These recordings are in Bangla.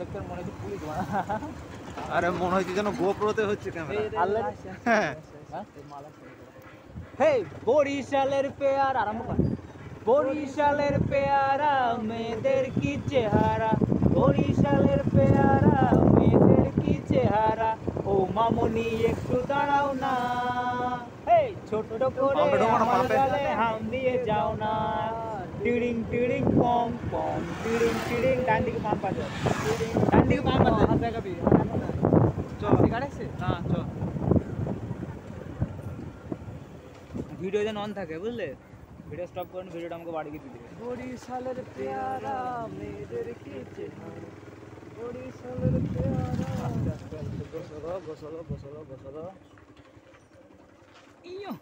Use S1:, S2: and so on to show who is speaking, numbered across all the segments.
S1: দেখতে মনে হচ্ছে পুলিশ
S2: আরে মনে হচ্ছে যেন গোপ্রোতে হচ্ছে ক্যামেরা
S1: আল্লাহ।
S2: হ্যাঁ।
S1: হে বরিশালের পেয়ার আরম্ভ কর। বরিশালের পেয়ারা মেয়েদের কি চেহারা? বরিশালের পেয়ারা মেয়েদের কি চেহারা? ও মামনি একটু দাঁড়াও না। হে ছোট করে আমার গালে হাম দিয়ে যাও না। টিড়িং টিড়িং পম পম টিড়িং টিড়িং ডান দিকে পাম্প আছে ডান দিকে পাম্প আছে হাত দেখাবি?
S2: চল।
S1: কাটাচ্ছে না চ ভিডিও যেন অন থাকে বুঝলে? ভিডিও স্টপ করেন ভিডিওটা আমাকে বাড়ি গিয়ে দিতে বরিশালের পেয়ারা মেয়েদের কি চেহারা বরিশালের পেয়ারা। গোসলো গোসলো গোসলো গোসলো ইয়ো।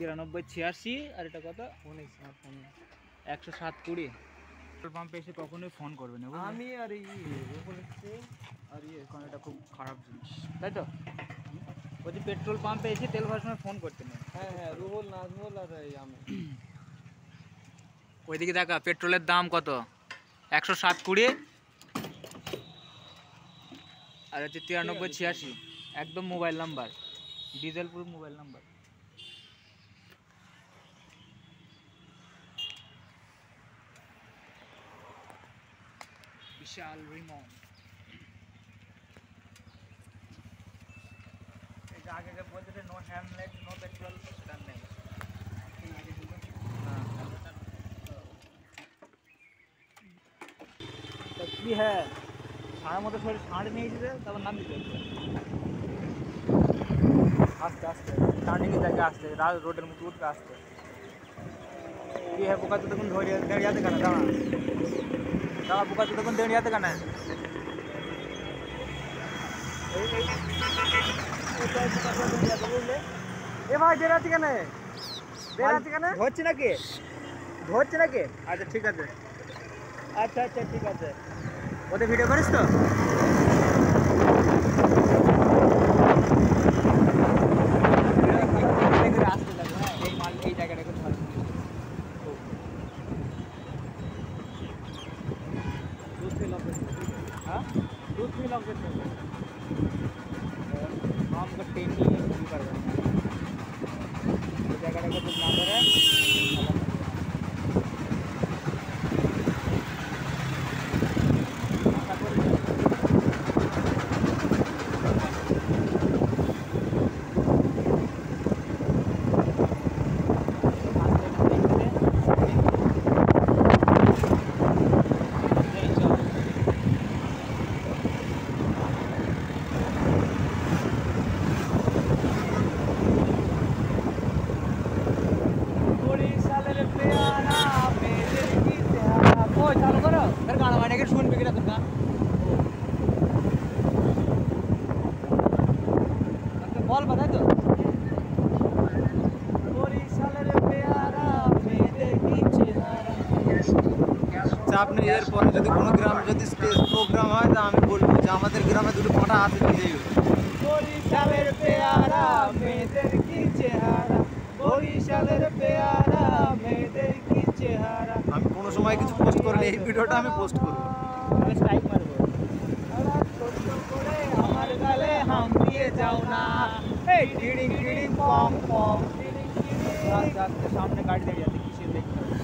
S1: তিরানব্বই ছিয়াশি আর এটা কত? উনিশ একশো সাত কুড়ি। পেট্রোল পাম্পে এসে কখনোই ফোন করবে না?
S3: আমি আর এই
S1: আর ইয়ে কারণ এটা খুব খারাপ জিনিস। তাই তো? বলছি পেট্রোল পাম্পে এসে তেল ভরার সময় ফোন করতে নেই।
S3: হ্যাঁ হ্যাঁ রুহুল নাজমুল আর এই আমি।
S1: ওইদিকে দেখা পেট্রোলের দাম কত? একশো সাত কুড়ি। আর হচ্ছে তিরানব্বই ছিয়াশি। একদম mobile number. Diesel proof mobile number. বিশাল রিমন এই যে আগে যে বলতে নো হ্যামলেট নো পেট্রোল সেটা নেই তা কি হ্যাঁ সাড়ের মতো শরীর সাড়ে নিয়ে যেতে তারপর নাম দিতে হচ্ছে আস্তে আস্তে স্টার্টিং থেকে আসতে রাত রোডের মতো উঠতে আসতে কি হ্যাঁ বোকা তো তখন ধরে দেড় যাতে কেন দাঁড়া দাঁড়া পোকা বোকা তো দেড় যাতে বুঝলে
S3: এ ভাই বেরাতি কেন? বেরাতি কেন?
S1: ধরছি নাকি? ধরছি নাকি? আচ্ছা ঠিক আছে। আচ্ছা আচ্ছা ঠিক আছে। ওদের ভিডিও করিস তো?
S3: और आम
S1: का टेन की कर देंगे जगह का बुक नंबर है?
S2: নেই এরপরে যদি কোনো গ্রামে যদি স্টেজ প্রোগ্রাম হয় তা আমি বলব যে আমাদের গ্রামে দুটো পাটা আছে নিজেই
S1: বরিশালের পেয়ারা মেয়েদের কি চেহারা বরিশালের পেয়ারা মেয়েদের কি চেহারা
S2: আমি কোনো সময় কিছু পোস্ট করিনি এই ভিডিওটা আমি পোস্ট করব
S1: আমি স্ট্রাইক মারবো ছোট্ট করে আমার গালে হাম দিয়ে যাও না এই টিড়িং টিড়িং পম পম আস্তে সামনে গাড়ি দাঁড়িয়ে আছে কিসের দেখতে হবে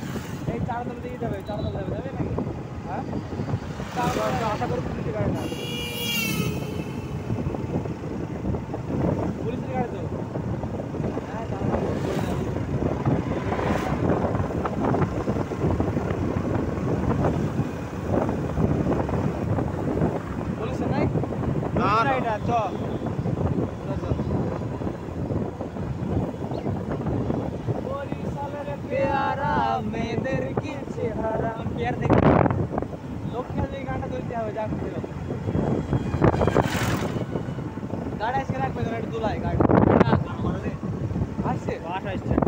S1: এই চারতলা দিকে যাবে চারতলা যাবে যাবে নাকি? হ্যাঁ? চারতলা আশা করি পুলিশের গাড়ি না। পুলিশের গাড়ি তো। পুলিশের নাই?
S2: না না।
S1: এটা চ বরিশালের পেয়ারা মেয়েদের কি চেহারা পেয়ার দেখি লোককে যে গানটা তুলতে হবে যা খুঁজে রাখো। গাড়ি আজকে রাখবে তোর একটু দুলাই গাড়ি না আসছে বাস আসছে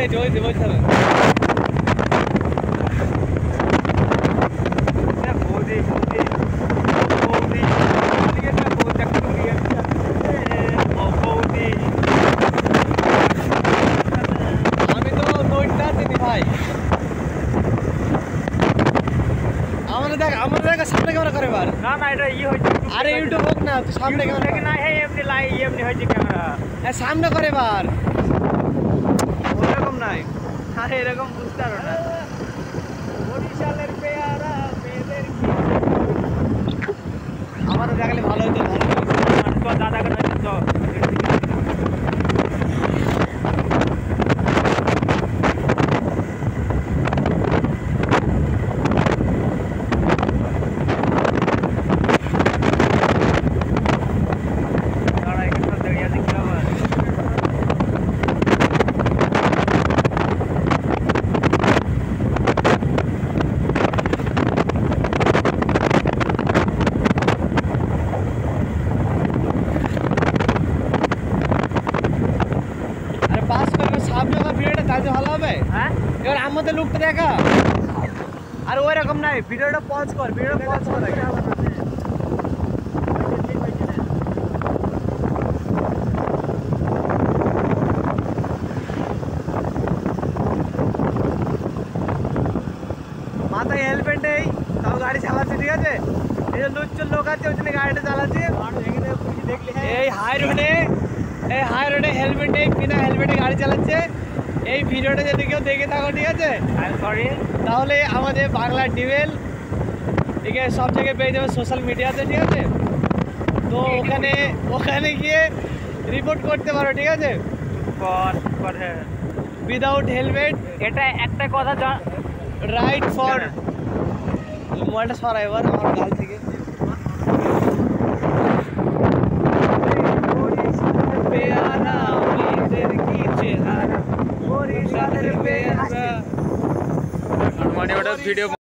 S3: হয়েছে হয়েছে বলছে সামনে ক্যামেরা করে বার
S4: না না এটা ই হইছে
S3: আরে ইউটিউব হোক না সামনে ক্যামেরা
S4: না হে এমনি লাই এমনি হইছে ক্যামেরা।
S3: হ্যাঁ সামনে করে বার
S4: নাই। আরে এরকম বুঝতে পারো না। বরিশালের পেয়ারা মেয়েদের
S3: আমারও দেখালে ভালো হতো দাদা হতো।
S4: তো দাদাকে নয় তো দাঁড়া এখানে দাঁড়িয়ে আছে কি আবার
S3: আরে পাস করবে সামনে का ভিডিওটা তাহলে ভালো হবে
S4: হ্যাঁ?
S3: এবার আমাদের লুকটা দেখা।
S4: আর ওই রকম নাই ভিডিওটা পজ কর ভিডিওটা পজ কর আগে
S3: মাথায় হেলমেট নেই তাও গাড়ি চালাচ্ছে ঠিক আছে? এই যে লুচ্চর লোক আছে ওই জন্য গাড়িটা চালাচ্ছে।
S4: দেখলি
S3: এই হাই রোডে এই হাই রোডে হেলমেট নেই বিনা হেলমেটে গাড়ি চালাচ্ছে। এই ভিডিওটা যদি কেউ দেখে থাকো ঠিক আছে?
S4: আই সরি
S3: তাহলে আমাদের বাংলা ডিভেল ঠিক আছে সব জায়গায় পেয়ে যাবে সোশ্যাল মিডিয়াতে ঠিক আছে? তো ওখানে ওখানে গিয়ে রিপোর্ট করতে পারো ঠিক আছে? উইদাউট হেলমেট
S4: এটা একটা কথা
S3: রাইট ফর মোবাইলটা সরা এবার আমার গাল থেকে পেয়ারা মেয়েদের কি চেহারা বরিশালের